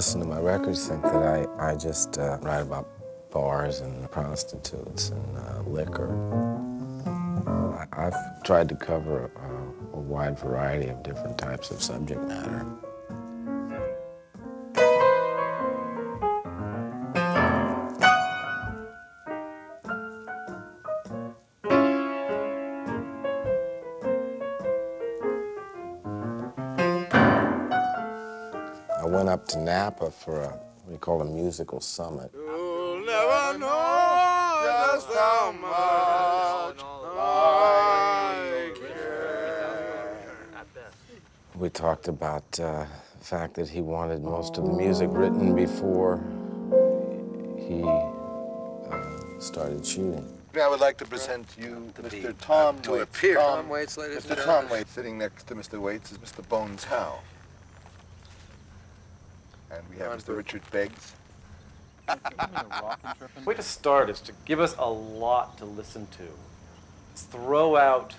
Listen to my records think that I, I just uh, write about bars and prostitutes and uh, liquor. I, have tried to cover a, a wide variety of different types of subject matter. Napa for a, what we call a musical summit. You'll never know just how much I care. We talked about uh, the fact that he wanted most of the music written before he uh, started shooting. I would like to present you Mr. Tom to Waits. appear. Tom, Tom Waits, ladies Mr. Tom. Waits. Sitting next to Mr. Waits is Mr. Bones Howe. And we have Mr. Richard Beggs. way to start is to give us a lot to listen to. Throw out,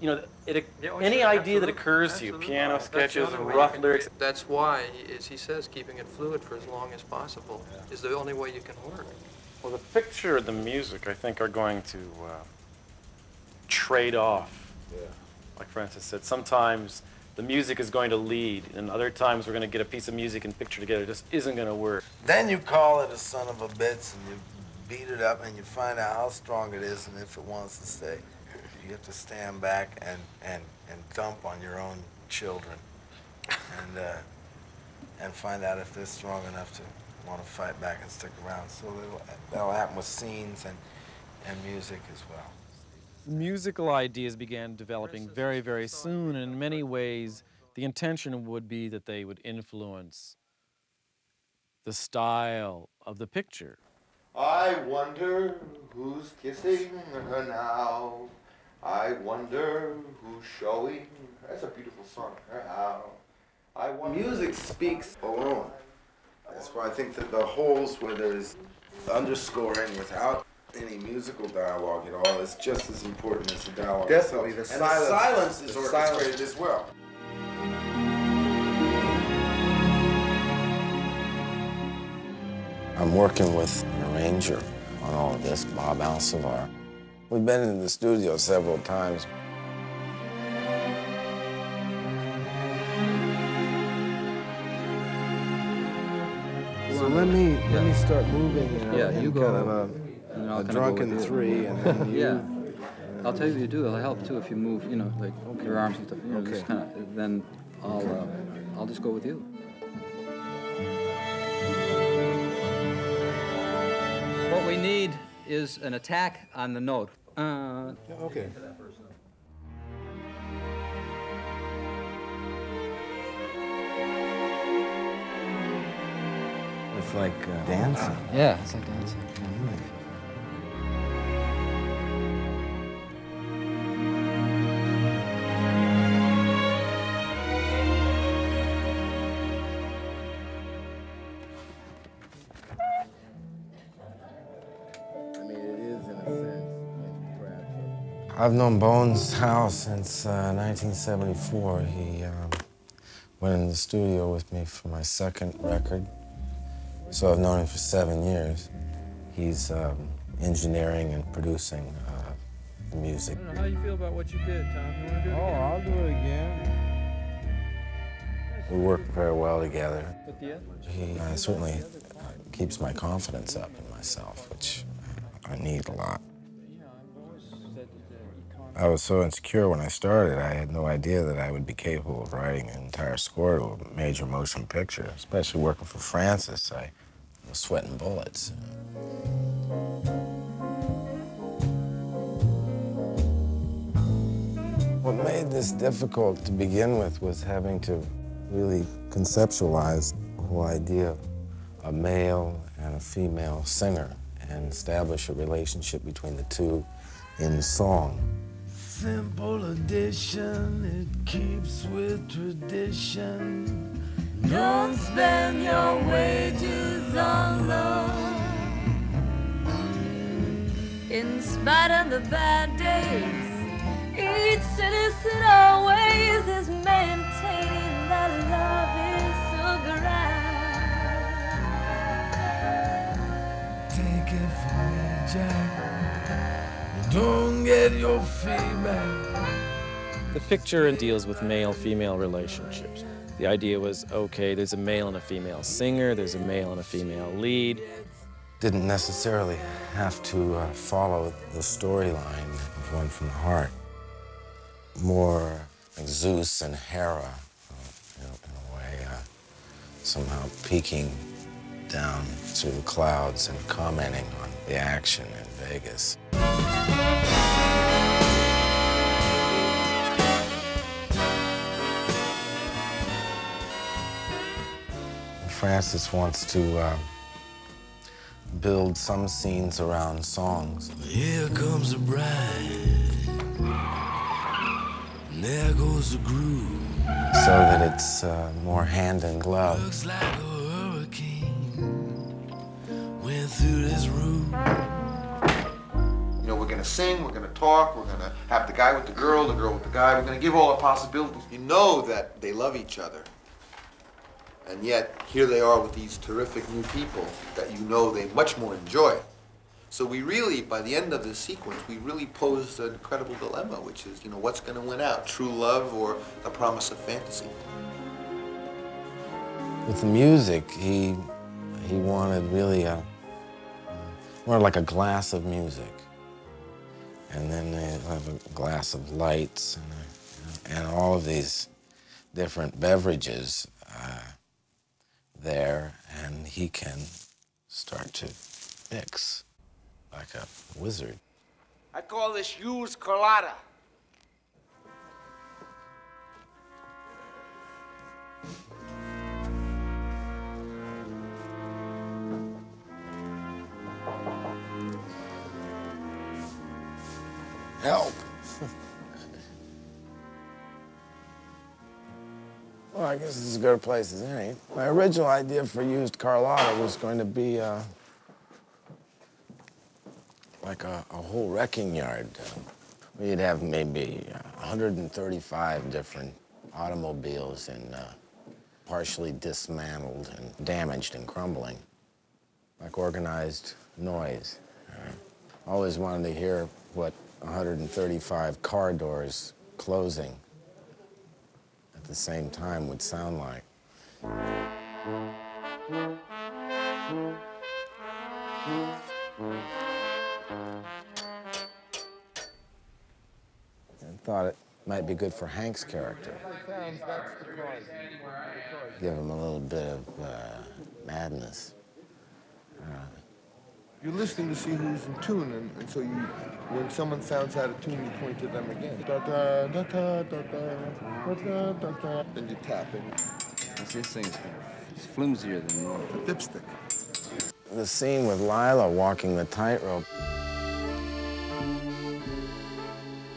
you know, it, Yeah, oh, any sure, idea that absolutely, occurs to you, piano That's sketches, other rough lyrics. That's why, as he says, keeping it fluid for as long as possible is the only way you can work. Well, the picture and the music, I think, are going to uh, trade off. Like Francis said, sometimes the music is going to lead, and other times we're going to get a piece of music and picture together. It just isn't going to work. Then you call it a son of a bitch and you beat it up and you find out how strong it is and if it wants to stay. You have to stand back and, and, and dump on your own children and, uh, and find out if they're strong enough to want to fight back and stick around. So that'll, that'll happen with scenes and, and music as well. Musical ideas began developing very, very soon. And in many ways, the intention would be that they would influence the style of the picture. I wonder who's kissing her now. I wonder who's showing. That's a beautiful song. Her how. I wonder. Music speaks alone. That's why I think that the holes where there's underscoring without any musical dialogue at all is just as important as the dialogue Definitely, itself. the and silence- the silence is the orchestrated silence. as well. I'm working with an arranger on all of this, Bob Alcivar. We've been in the studio several times. So let me let me start moving. Uh, Yeah, in you kind go, of a, and then I'll a drunken three, and then you. Yeah. I'll tell you what you do. It'll help too if you move, you know, like your arms and stuff. You know, Okay. just kind of. Then I'll, uh, I'll just go with you. What we need is an attack on the note. Uh, Okay. It's like uh, dancing. yeah, it's like dancing. I I've known Bones Howe since uh, 1974. He um, went in the studio with me for my second record. So I've known him for seven years. He's um, engineering and producing uh, the music. I don't know how you feel about what you did, Tom. You want to do it Oh, I'll do it again. We work very well together. With the? He uh, certainly uh, keeps my confidence up in myself, which I need a lot. I was so insecure when I started, I had no idea that I would be capable of writing an entire score to a major motion picture, especially working for Francis. I was sweating bullets. What made this difficult to begin with was having to really conceptualize the whole idea of a male and a female singer and establish a relationship between the two in song simple addition, it keeps with tradition. Don't spend your wages on love. In spite of the bad days, each citizen always is maintaining that love is so grand. Take it from me, Jack. You don't get your feedback. The picture deals with male-female relationships. The idea was, okay, there's a male and a female singer, there's a male and a female lead. Didn't necessarily have to uh, follow the storyline of One from the Heart. More like Zeus and Hera, uh, you know, in a way, uh, somehow peeking down through the clouds and commenting on the action in Vegas. Francis wants to uh, build some scenes around songs. Here comes the bride. And there goes the groove. So that it's uh, more hand in glove. Looks like a hurricane went through this room. We're gonna sing, we're gonna talk, we're gonna have the guy with the girl, the girl with the guy. We're gonna give all the possibilities. You know that they love each other. And yet, here they are with these terrific new people that you know they much more enjoy. So we really, by the end of this sequence, we really posed an incredible dilemma, which is, you know, what's going to win out, true love or the promise of fantasy? With the music, he he wanted really a more like a glass of music, and then they have a glass of lights and, a, and all of these different beverages uh, there, and he can start to mix like a wizard. I call this used Carlotta. Help! well, I guess it's as good a place as any. My original idea for used Carlotta was going to be uh, like a, a whole wrecking yard. Uh, we'd have maybe uh, 135 different automobiles and uh, partially dismantled and damaged and crumbling, like organized noise. Uh, always wanted to hear what 135 car doors closing at the same time would sound like. I thought it might be good for Hank's character. Give him a little bit of uh, madness. Uh, You're listening to see who's in tune, and, and so you, when someone sounds out of tune, you point to them again. Da da da da da da da da da da. Then you tap it. This thing is kind of it's flimsier than normal. Dipstick. the scene with Lila walking the tightrope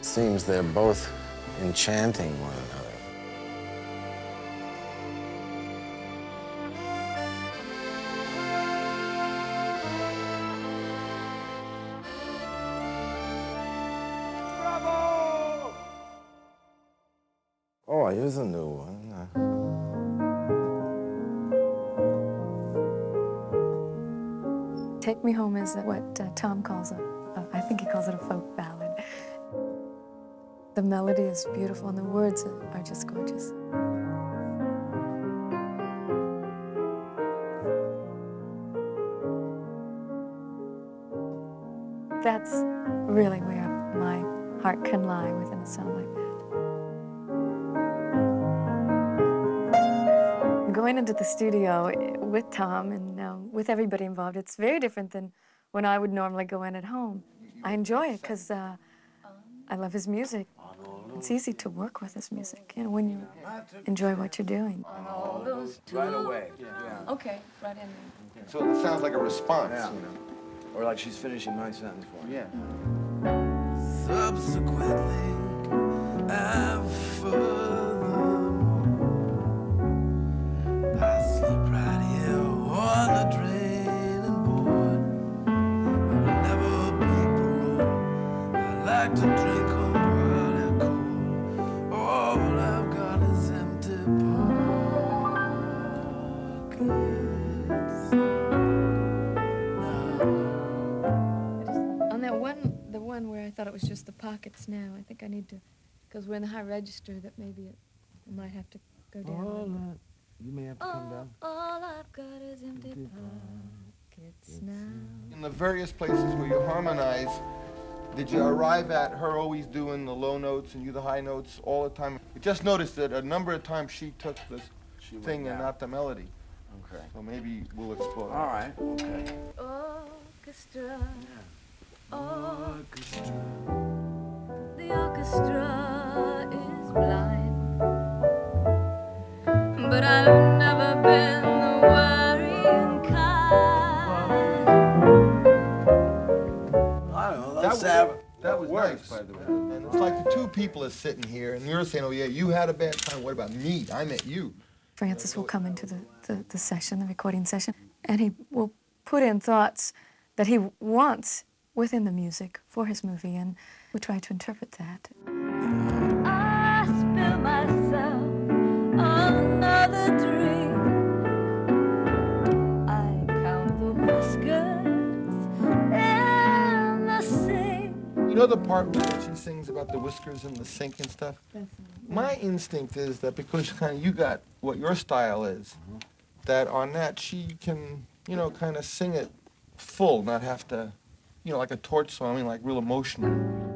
seems they're both enchanting one another. Here's a new one. Uh, Take Me Home is what uh, Tom calls a, a, I think he calls it a folk ballad. The melody is beautiful and the words are just gorgeous. That's really where my heart can lie within a song like that. Going into the studio with Tom and um, with everybody involved, it's very different than when I would normally go in at home. I enjoy it because uh, I love his music. It's easy to work with his music, you know, when you enjoy what you're doing. Right away. Okay, right in. So it sounds like a response, Yeah. you know. Or like she's finishing my sentence for me. Yeah. Subsequently, and brackets now. I think I need to, because we're in the high register, that maybe it, it might have to go down. a little bit. no. You may have to come down. All I've got is empty pockets now. In the various places where you harmonize, did you arrive at her always doing the low notes and you the high notes all the time? I just noticed that a number of times she took this She thing and not the melody. Okay. So maybe we'll explore. All right. Okay. Orchestra. Orchestra. The orchestra is blind. But I've never been the worrying kind. I don't know. That Let's was, have that was nice, by the way. And it's like the two people are sitting here, and you're saying, "Oh yeah, you had a bad time. What about me? I met you." Francis will come into the, the, the session, the recording session, and he will put in thoughts that he wants within the music for his movie, and we try to interpret that. I spill myself another drink. I count the whiskers in the sink. You know the part where she sings about the whiskers and the sink and stuff? My instinct is that because kind of you got what your style is, mm-hmm. that on that she can, you know, kind of sing it full, not have to, you know, like a torch song, I mean, like real emotional.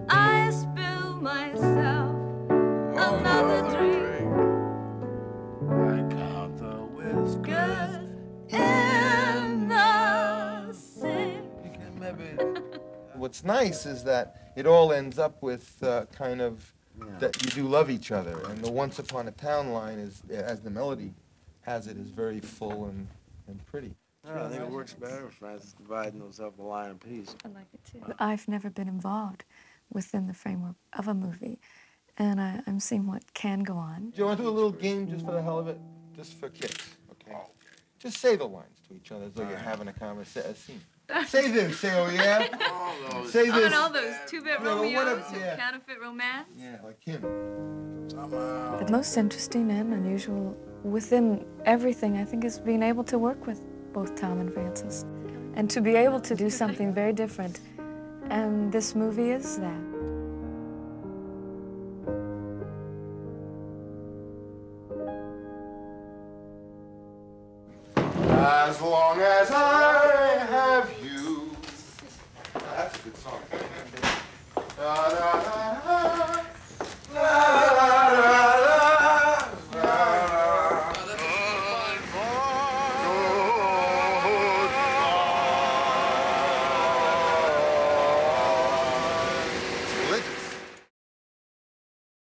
I spill myself another drink. I count the whiskers in the sink. What's nice is that it all ends up with uh, kind of that you do love each other, and the "Once Upon a Town" line is, as the melody has it, is very full and, and pretty. Yeah, I think it works better if Francis dividing those up a line apiece. I like it too. I've never been involved within the framework of a movie, and I, I'm seeing what can go on. Do you want to do a little game just for the hell of it? Just for kicks, okay? Just say the lines to each other as though you're having a conversation. scene. Say this, say oh yeah. Say Oh, this. and all those two-bit Yeah, well, Romeos if- yeah. counterfeit romance. Yeah, like him. The most interesting and unusual within everything, I think, is being able to work with both Tom and Francis, and to be able to do something very different. And this movie is that. As long as I have you. That's a good song. Da, da, da.